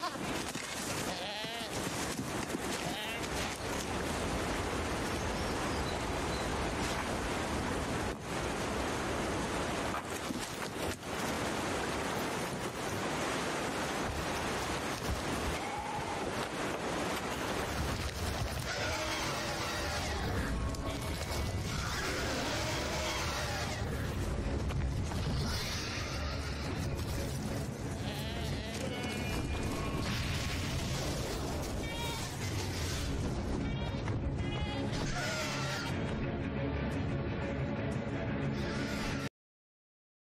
you